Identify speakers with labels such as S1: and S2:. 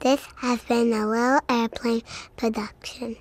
S1: This has been a Little Airplane production.